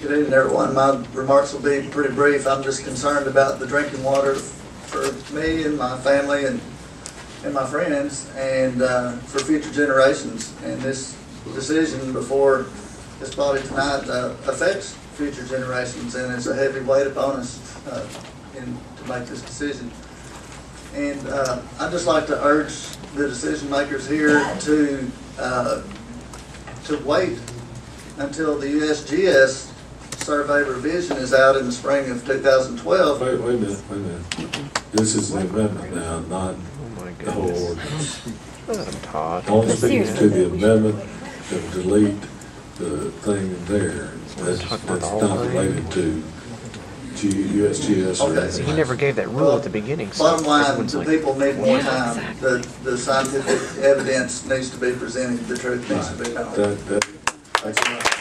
Good evening, everyone. My remarks will be pretty brief. I'm just concerned about the drinking water for me and my family and, and my friends and uh, for future generations. And this decision before this body tonight uh, affects future generations and it's a heavy weight upon us uh, in, to make this decision. And uh, I'd just like to urge the decision makers here to, uh, to wait until the USGS survey revision is out in the spring of 2012. Wait, wait a minute, wait a minute. This is the amendment now, not Oh my the whole ordinance. Todd. Only speaking to the amendment that would delete the thing there. That's, that's not related to G, USGS or Okay. anything. He never gave that rule at the beginning. so Bottom line, everyone's the like, people need more Yeah, time. exactly. The, the scientific evidence needs to be presented, the truth needs to be known. That, that, that's not.